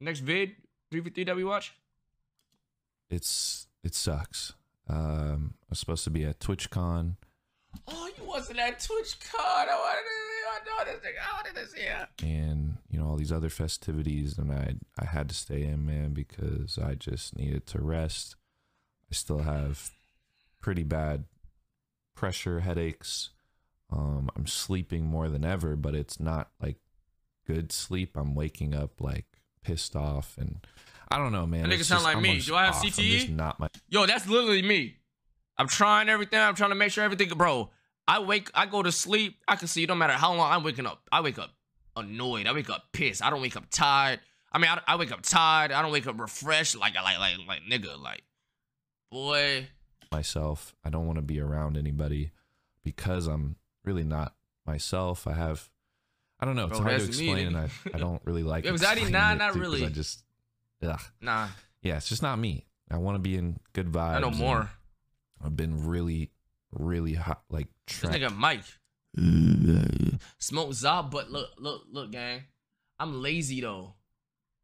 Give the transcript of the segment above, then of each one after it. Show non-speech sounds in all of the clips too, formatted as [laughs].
Next vid, 3v3 that we watch? It's it sucks. Um, I was supposed to be at TwitchCon. Oh, you wasn't at TwitchCon. I wanted to see. I know this thing. I wanted to see it. and you know all these other festivities and i i had to stay in man because i just needed to rest i still have pretty bad pressure headaches um i'm sleeping more than ever but it's not like good sleep i'm waking up like pissed off and i don't know man That nigga sound like I'm me. Do I have off. CTE? not my Yo, that's literally me. I'm trying everything. I'm trying to make sure everything, bro. I wake, I go to sleep. I can see no matter how long I'm waking up. I wake up annoyed. I wake up pissed. I don't wake up tired. I mean, I, I wake up tired. I don't wake up refreshed. Like, like, like, like, nigga, like, boy. myself. I don't want to be around anybody because I'm really not myself. I have, I don't know. It's Bro, hard to me, explain, and. I, [laughs] I don't really like. Yeah, anxiety? explaining Nah, it, not too, really. I just, ugh. Nah, yeah, it's just not me. I want to be in good vibes. I know more. I've been really, really hot, like This nigga Mike. Smoke Zob, but look, look, look, gang. I'm lazy though.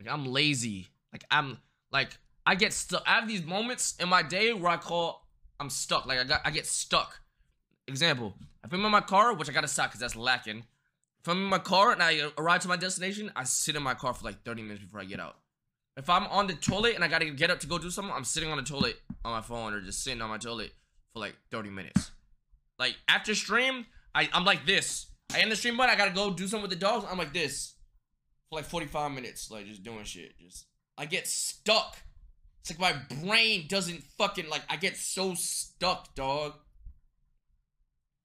Like I'm lazy. Like I'm like I get stuck. I have these moments in my day where I call I'm stuck. Like I got I get stuck. Example: If I'm in my car, which I gotta stop because that's lacking. In my car and I arrive to my destination, I sit in my car for like 30 minutes before I get out. If I'm on the toilet and I gotta get up to go do something, I'm sitting on the toilet on my phone or just sitting on my toilet for like 30 minutes. Like after stream, I, I'm like this. I end the stream, but I gotta go do something with the dogs. I'm like this for like 45 minutes, like just doing shit. Just I get stuck. It's like my brain doesn't fucking like I get so stuck, dog.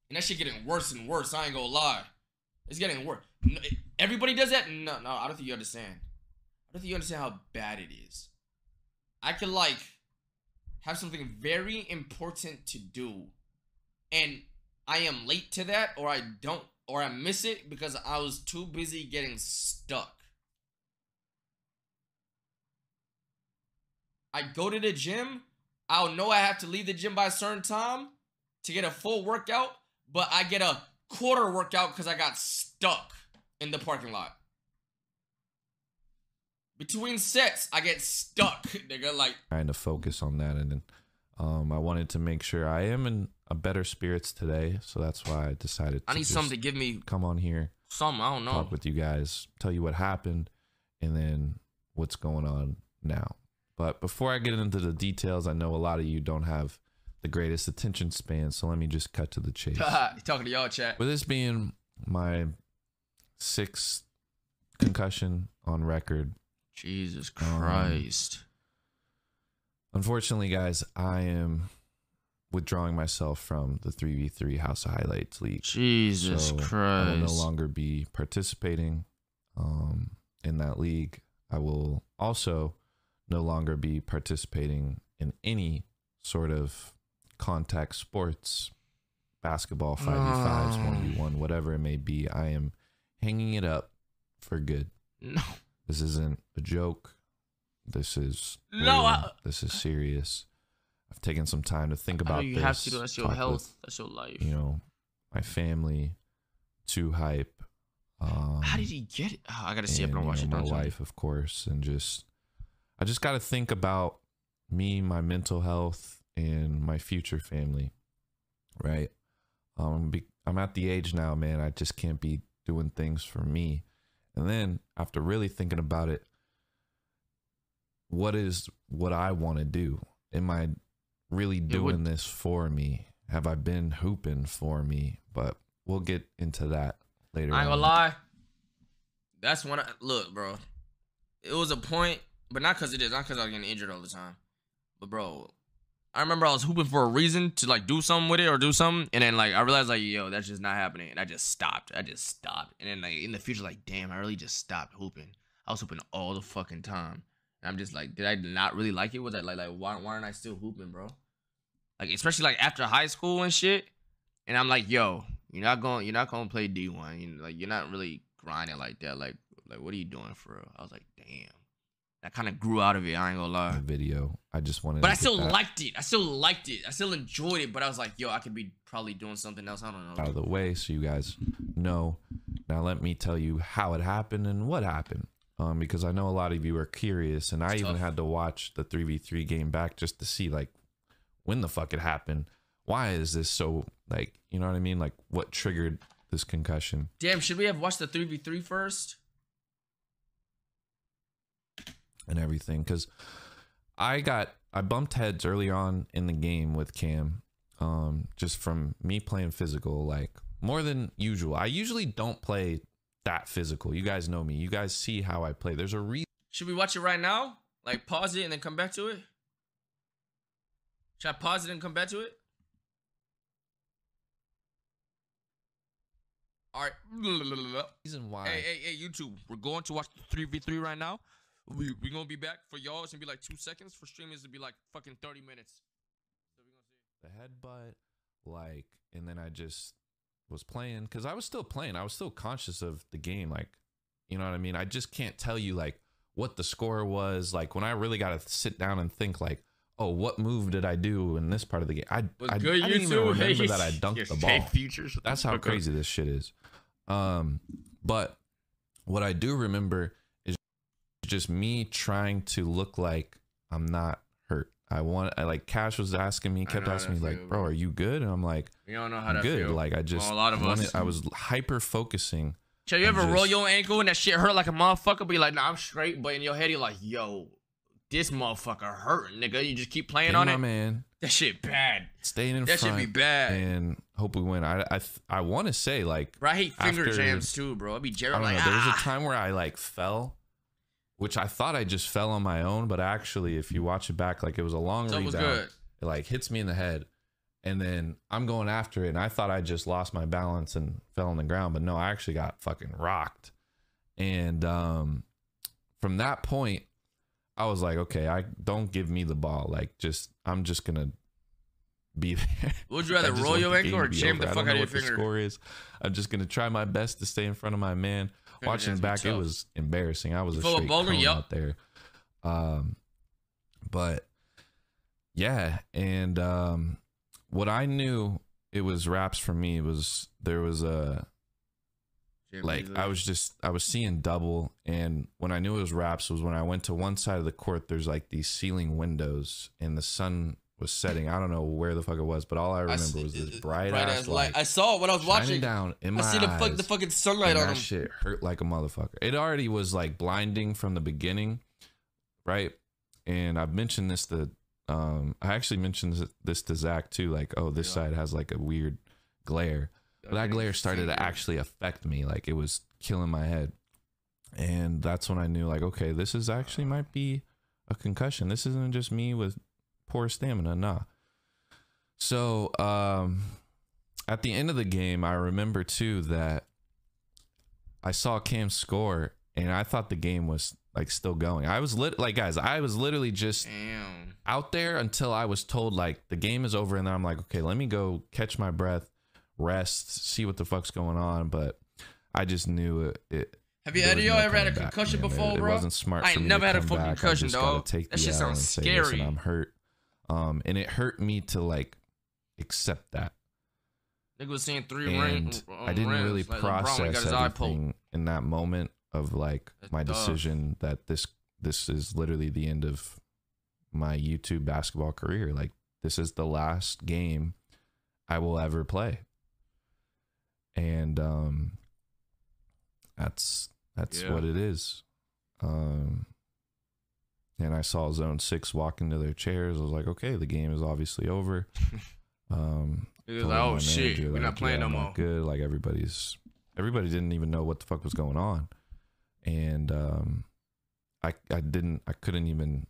And that shit getting worse and worse. I ain't gonna lie. It's getting worse. Everybody does that? No, no, I don't think you understand. I don't think you understand how bad it is. I could like have something very important to do and I am late to that or I don't or I miss it because I was too busy getting stuck. I go to the gym, I'll know I have to leave the gym by a certain time to get a full workout, but I get a quarter worked out because I got stuck in the parking lot. Between sets, I get stuck. [laughs] Nigga, like trying to focus on that, and then um, I wanted to make sure I am in a better spirits today, so that's why I decided. To I need something to give me come on here, Some I don't know. talk with you guys, tell you what happened, and then what's going on now. But before I get into the details, I know a lot of you don't have the greatest attention span, so let me just cut to the chase. [laughs] Talking to y'all, chat. With this being my sixth concussion on record, Jesus Um, Christ. unfortunately, guys, I am withdrawing myself from the 3v3 House of Highlights League. Jesus So Christ. I will no longer be participating um, in that league. I will also no longer be participating in any sort of contact sports, basketball, 5v5s, No. 1v1, whatever it may be. I am hanging it up for good. No. This isn't a joke. This is No. I- this is serious. I've taken some time to think about you this. have to do that's your talk with health. That's your life. you know, my family, 2 Hype. Um, How did he get it? Oh, I gotta see. and, I'm gonna you watch know, it. my me. wife, of course, and just I just got to think about me, my mental health, and my future family. Right? Um, be, I'm at the age now, man. I just can't be doing things for me. And then after really thinking about it, what is what I want to do? Am I really would- doing this for me? Have I been hooping for me? But we'll get into that later. I ain't on. gonna lie. That's when I look, bro. It was a point, but not because it is, not because I was getting injured all the time. But bro, I remember I was hooping for a reason to like do something with it or do something, and then like I realized like yo, that's just not happening, and I just stopped. I just stopped, and then like in the future, like damn, I really just stopped hooping. I was hooping all the fucking time, and I'm just like, did I not really like it? Was that like like why why aren't I still hooping, bro? Like especially like after high school and shit, and I'm like, yo, you're not going, you're not gonna play D one. You like you're not really grinding like that. Like, like what are you doing for real? I was like, damn. I kind of grew out of it. I ain't gonna the lie. video. I just wanted. But I still that liked it. I still liked it. I still enjoyed it. But I was like, yo, I could be probably doing something else. I don't know. out of the way so you guys know. Now let me tell you how it happened and what happened. um, because I know a lot of you are curious, and I It's even had to watch the three v three game back just to see like when the fuck it happened. Why is this so like you know what I mean? Like what triggered this concussion? Damn, should we have watched the 3v3 first? And everything because I got I bumped heads early on in the game with Cam, um, just from me playing physical like more than usual. I usually don't play that physical. You guys know me. You guys see how I play. There's a reason. Should we watch it right now? Like pause it and then come back to it? Should I pause it and come back to it? Alright. Reason why Hey, hey, hey, YouTube. We're going to watch the 3v3 right now. We we gonna be back for y'all. It's gonna be like two seconds. For streamers, it'll be like fucking 30 minutes. So we gonna see. the headbutt, like, and then I just was playing because I was still playing. I was still conscious of the game, like, you know what I mean. I just can't tell you like what the score was. Like when I really got to sit down and think, like, oh, what move did I do in this part of the game? I What's I, good, I didn't even YouTube? remember Hey, that I dunked the ball. Futures. That's how crazy this shit is. Um, but what I do remember is just me trying to look like I'm not hurt. I want, I like Cash was asking me, kept asking me that like, feel, bro, are you good? And I'm like, You don't know how I'm that good. feel. Like I just, Well, a lot of wanted- us. I was hyper focusing. Shall you I ever roll your ankle and that shit hurt like a motherfucker? Be like, nah, I'm straight. But in your head, you're like, yo, this motherfucker hurt, nigga. You just keep playing Hey, on it. man, That shit bad. staying in front. That should be bad. and hope we win. I, I, I want to say like, Bro, I hate finger After- jams too, bro. I'd be I Jared like, know. There was ah. a time where I like fell, which I thought I just fell on my own, but actually, if you watch it back, like it was a long So rebound. good. It like hits me in the head, and then I'm going after it, and I thought I just lost my balance and fell on the ground, but no, I actually got fucking rocked. And um, from that point, I was like, okay, I don't give me the ball. Like, just I'm just gonna be [laughs] there. Would you rather roll your ankle or jam the fuck out of your what the finger? score is. I'm just gonna try my best to stay in front of my man. Watching back, it was embarrassing. I was a Full of straight cone Yup. out there. Um, but yeah, and um, what I knew it was raps for me was there was a like. I was just I was seeing double, and when I knew it was raps was when I went to one side of the court. There's like these ceiling windows, and the sun was setting. I don't know where the fuck it was, but all I I remember was this uh, bright, ass light. I saw it when I was watching. down in I my see the fuck the fucking sunlight on that him. shit hurt like a motherfucker. It already was like blinding from the beginning, right? And I've mentioned this to, um, I actually mentioned this- this to Zach too. Like, oh, this Yeah. side has like a weird glare. But that glare started to actually affect me. Like it was killing my head. And that's when I knew, like, okay, this is actually might be a concussion. This isn't just me with poor stamina. Nah. So, um, at the end of the game, I remember too that I saw Cam score and I thought the game was like still going. I was lit, like, guys, I was literally just Damn. out there until I was told like the game is over, and then I'm like, okay, let me go catch my breath, rest, see what the fuck's going on. But I just knew it. it Have you there ever y'all no ever had a coming back, concussion before, it, bro? It wasn't smart. I ain't never had a fucking back. Concussion, dog. Take That shit sounds say, scary." I'm hurt. Um, and it hurt me to like accept that. Nigga was saying three and rings. I didn't really process everything in that moment of like That's my tough. decision that this this is literally the end of my YouTube basketball career. Like this is the last game I will ever play. And um that's that's Yeah. what it is. Um and I saw Zone Six walk into their chairs. I was like, okay, the game is obviously over. [laughs] Um, He was like, oh shit, we're not playing yeah, no more. Good. Like everybody's, everybody didn't even know what the fuck was going on, and um, I I didn't, I couldn't even.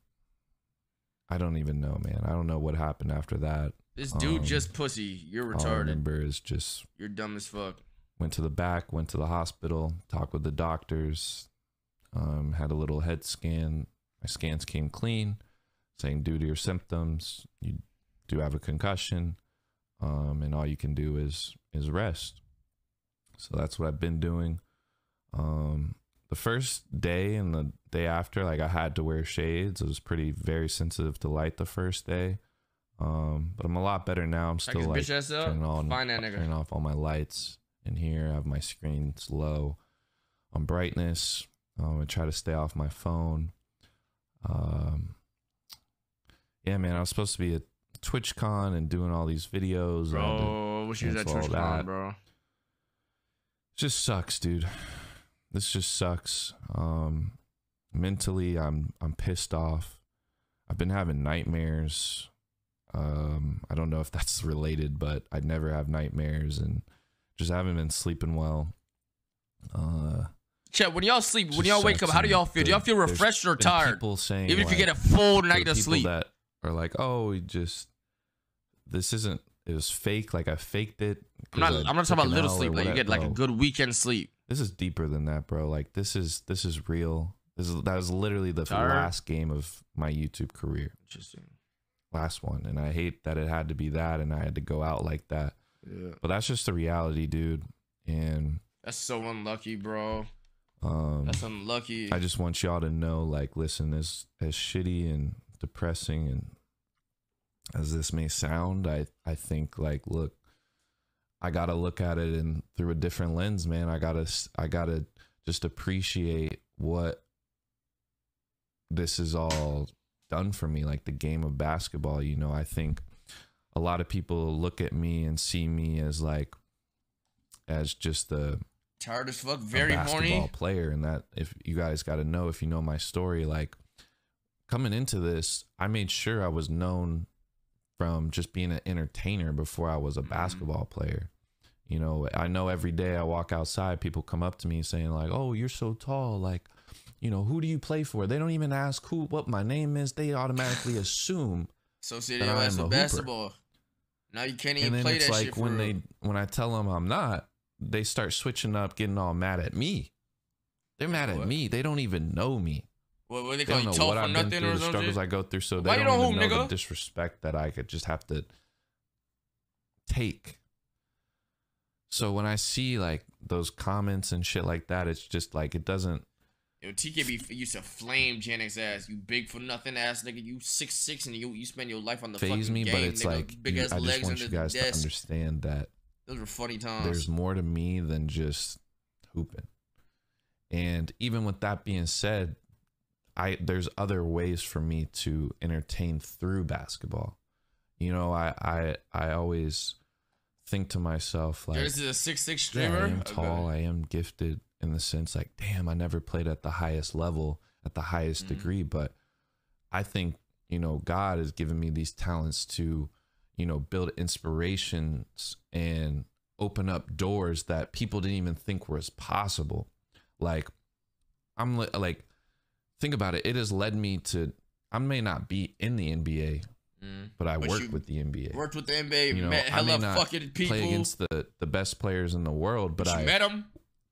I don't even know, man. I don't know what happened after that. This dude Um, just pussy. You're All I retarded. remember is just You're dumb as fuck. went to the back, went to the hospital, talked with the doctors, um, had a little head scan. My scans came clean, saying due to your symptoms, you do have a concussion, um, and all you can do is is rest. So that's what I've been doing. Um, the first day and the day after, like I had to wear shades. I was pretty very sensitive to light the first day. Um, but I'm a lot better now. I'm still like bitch ass up. turning on Find that turn off all my lights in here. I have my screens low on brightness. Um, I try to stay off my phone. Um, yeah, man, I was supposed to be at TwitchCon and doing all these videos. I had to- Bro, wish you was at TwitchCon, bro. it just sucks, dude. This just sucks. Um, mentally, I'm I'm pissed off. I've been having nightmares. Um, I don't know if that's [laughs] related, but I never have nightmares and just haven't been sleeping well. Uh, Chet, when y'all sleep, when y'all wake up, how do y'all feel? Do y'all feel refreshed or tired? People saying Even if you get a full night of people sleep. that are like, oh, we just this isn't it was fake. Like I faked it. I'm not. I'm not talking about little sleep. Like you get like a good weekend sleep. This is deeper than that, bro. Like this is this is real. This is that was literally the Tired? last game of my YouTube career, Interesting. last one, and I hate that it had to be that, and I had to go out like that. Yeah. But that's just the reality, dude. And That's so unlucky, bro. Um, That's unlucky. I just want y'all to know, like, listen, as as shitty and depressing and as this may sound, I I think like, look, I gotta look at it in through a different lens, man. I gotta I gotta just appreciate what this is all done for me, like the game of basketball. You know, I think a lot of people look at me and see me as like as just the Tired as fuck. a Very basketball horny. player and that if you guys got to know if you know my story like coming into this i made sure i was known from just being an entertainer before i was a Mhm. basketball player you know i know every day i walk outside people come up to me saying like oh you're so tall like you know who do you play for they don't even ask who what my name is they automatically [sighs] assume Associated I'm a basketball. Now you can't even and then play it's that like shit for when real. they when i tell them i'm not they start switching up getting all mad at me they're mad at What? me they don't even know me What, what they they don't you know what for I've been nothing through, or the struggles shit? I go through. So Why they you don't know even whom, know nigga? the disrespect that I could just have to take. So when I see like those comments and shit like that, it's just like it doesn't. Yo, TKB used to flame Janix ass. You big for nothing ass nigga. You six six and you you spend your life on the phase fucking me, game, but it's nigga. like big you- ass I just legs want you guys to understand that Those were funny times. there's more to me than just hooping. And even with that being said, I there's other ways for me to entertain through basketball. You know, I I I always think to myself like this is a six six yeah, streamer. I am Okay. tall, I am gifted in the sense like damn, I never played at the highest level, at the highest Mhm. degree, but I think, you know, God has given me these talents to, you know, build inspirations and open up doors that people didn't even think was possible. Like I'm li- like think about it, it has led me to I may not be in the NBA, Mm. but I But work with the NBA. Worked with the NBA. You know, met I may not fucking people. Play against the the best players in the world, but you I met them.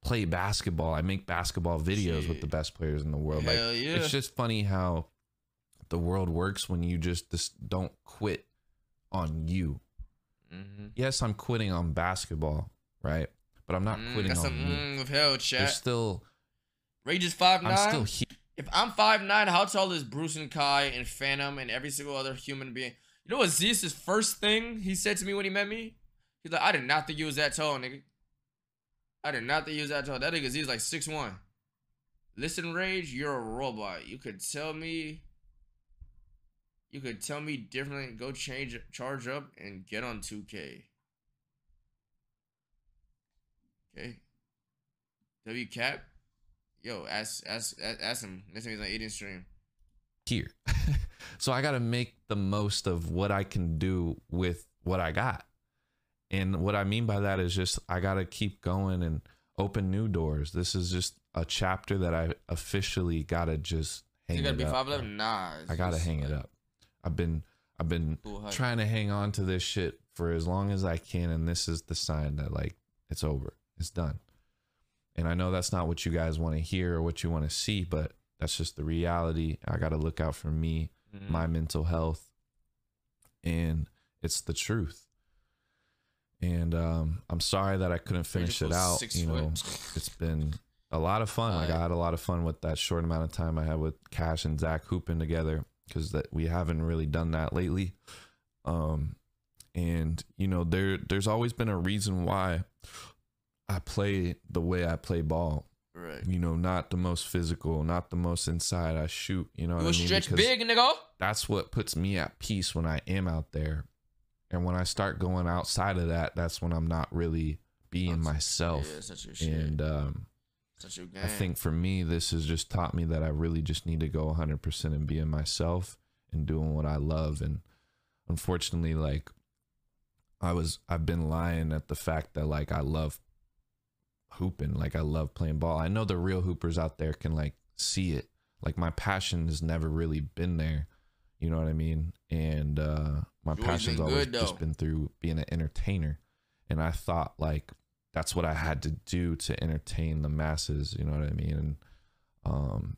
play basketball. I make basketball videos with the best players in the world. Like Hell yeah. it's just funny how the world works when you just, just don't quit on you. mm-hmm. Yes, I'm quitting on basketball, right? But I'm not quitting That's on me. mm of hell, There's still Rage is five I'm still nine. here. If I'm five nine, how tall is Bruce and Kai and Fanum and every single other human being? You know what Zeus's first thing he said to me when he met me? He's like, I did not think you was that tall, nigga. I did not think you was that tall. That nigga Z's like six one. Listen, Rage, you're a robot. You could tell me. You could tell me differently. Go change, charge up, and get on 2K. Okay. W Cap. Yo, ask ask ask, ask him. Next time he's on eating stream. here. [laughs] so I got to make the most of what I can do with what I got. And what I mean by that is just I got to keep going and open new doors. This is just a chapter that I officially got to just hang You gotta it be up. five eleven. Nah, I got to just, hang it up. I've been I've been trying to hang on to this shit for as long as I can and this is the sign that like it's over. It's done. And I know that's not what you guys want to hear or what you want to see, but that's just the reality. I got to look out for me Mhm. my mental health and it's the truth and um i'm sorry that i couldn't finish it out you know it's been a lot of fun like i had a lot of fun with that short amount of time i had with cash and zach hooping together because that we haven't really done that lately um and you know there there's always been a reason why i play the way i play ball Right. you know, not the most physical, not the most inside. I shoot, you know You I mean? stretch Because big, nigga. That's what puts me at peace when I am out there. And when I start going outside of that, that's when I'm not really being That's- myself. Yeah, such your shit. and um, such your game. I think for me, this has just taught me that I really just need to go 100% and being myself and doing what I love. And unfortunately, like, I was, I've been lying at the fact that, like, I love hooping. Like, I love playing ball. I know the real hoopers out there can, like, see it. Like, my passion has never really been there. You know what I mean? And uh, my You've always always good, just been through being an entertainer. And I thought, like, that's what I had to do to entertain the masses. You know what I mean? And um,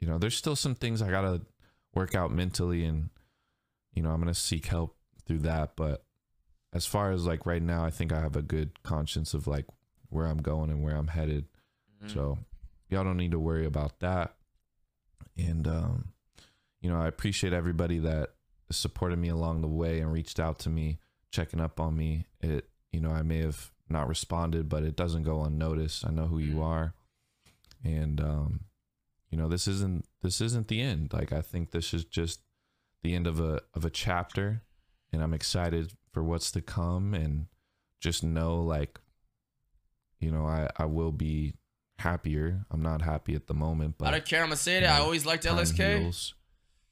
you know, there's still some things I gotta work out mentally, and you know, I'm gonna seek help through that. But as far as like right now, I think I have a good conscience of like where I'm going and where I'm headed. Mhm. So y'all don't need to worry about that. And um, you know, I appreciate everybody that supported me along the way and reached out to me, checking up on me. It you know, I may have not responded, but it doesn't go unnoticed. I know who you are. And um, you know, this isn't this isn't the end. Like I think this is just the end of a of a chapter and I'm excited for what's to come and just know like you know, I I will be happier. I'm not happy at the moment, but I don't care. I'm gonna say that. I know, always liked LSK. heals,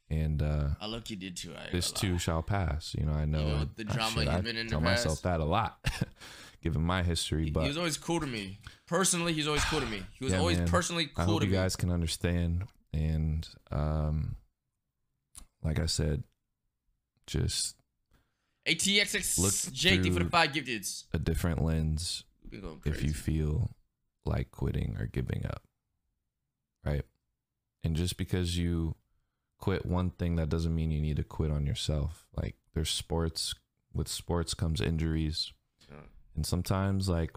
and uh, I look, you did too. I this too shall pass. You know, I know, know, I- the drama I been in the tell myself that a lot, [laughs] given my history. But he was always cool to me. Personally, he's always cool to me. He was Yeah, always man. personally I cool hope to you me. guys can understand. And um, like I said, just ATXX Look D for the five gifted. a different lens We've been going if you feel like quitting or giving up. Right? And just because you quit one thing that doesn't mean you need to quit on yourself. Like there's sports with sports comes injuries. And sometimes like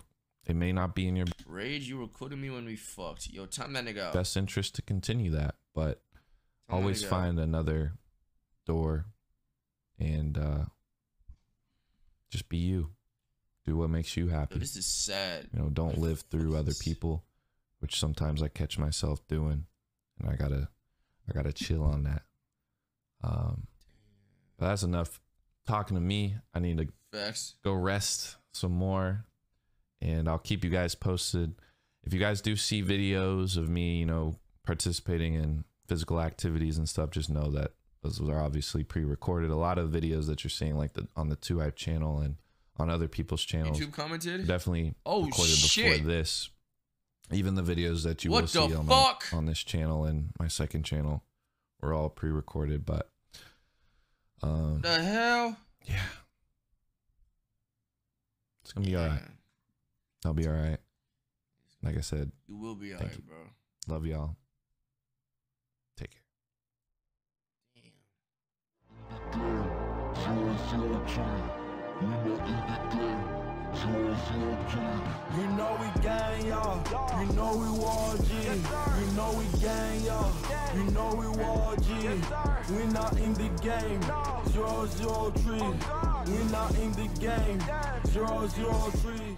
it may not be in your Rage, you were me when we fucked. Yo, time that nigga out. best interest to continue that, but Time that always nigga out. find another door and uh just be you. Do what makes you Yo, happy. this is sad. you know don't live through other people which sometimes i catch myself doing and i gotta i gotta chill on that um but that's enough talking to me i need to Facts. go rest some more and i'll keep you guys posted if you guys do see videos of me you know participating in physical activities and stuff just know that those are obviously pre-recorded a lot of videos that you're seeing like the on the 2 hype channel and on other people's channels YouTube commented. definitely Oh, recorded shit. before this. Even the videos that you What will see on? My, on this channel and my second channel were all pre-recorded, but um, the hell? yeah, it's gonna be all right. I'll be all right. Like I said, You will be alright, you. bro. love y'all. Take care. You know we gang, y'all. You know we war G. You know we gang, y'all. You know we war G. We not in the game. Zero zero three. We not in the game. Zero zero three.